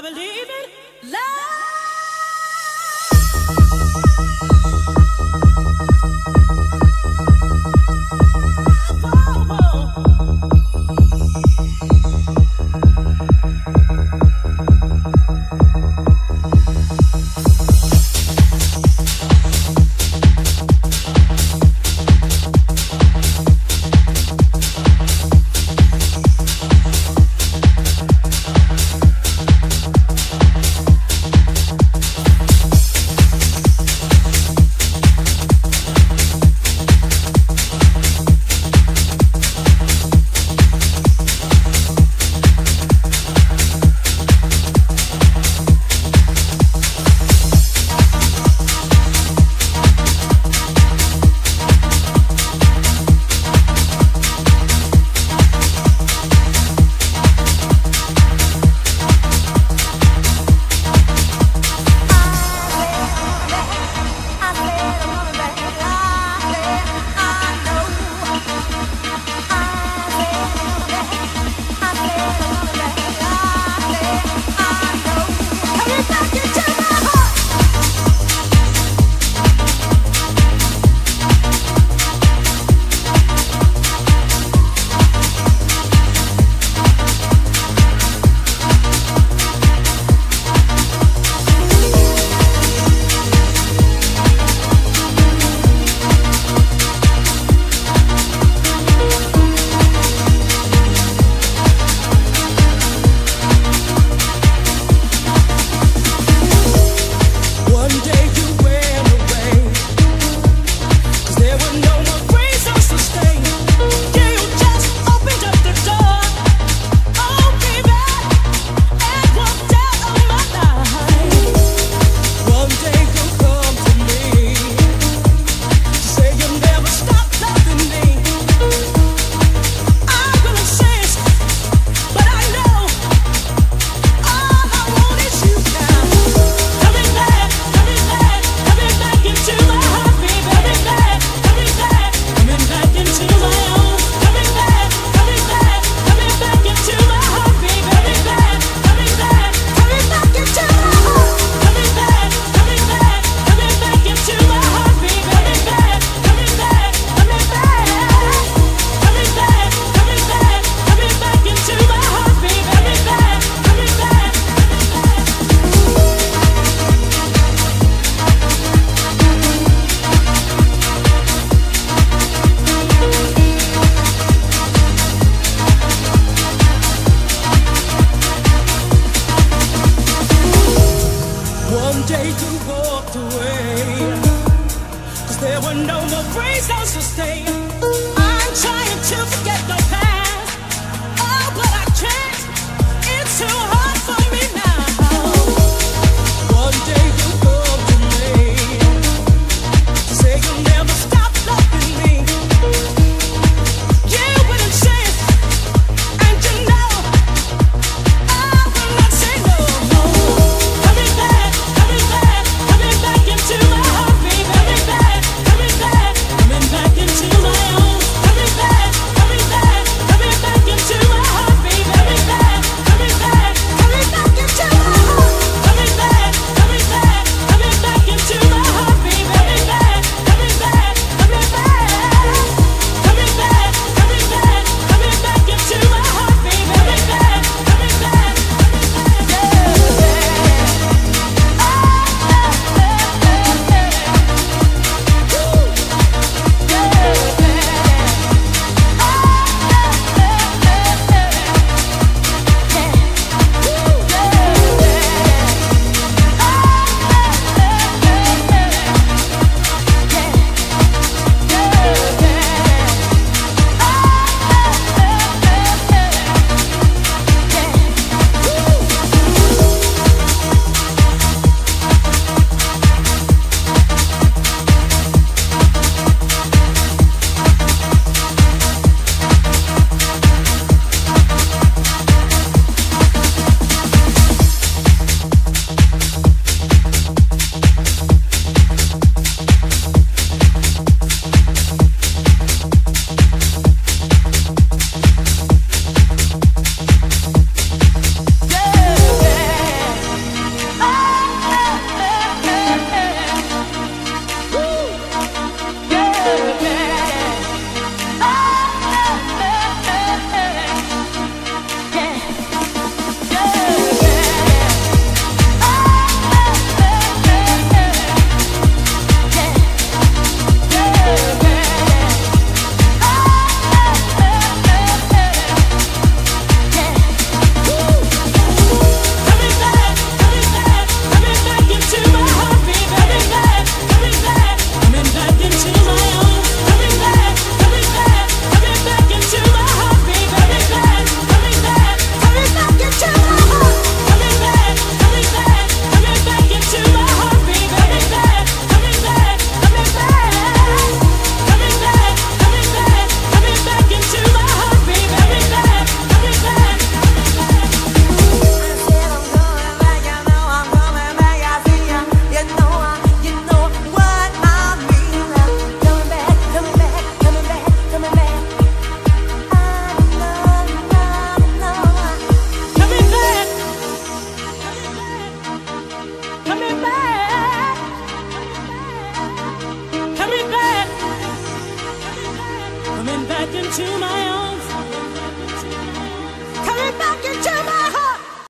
I believe in love. one day to walk away. Cause there were no more no to sustain. I'm trying to forget the into my own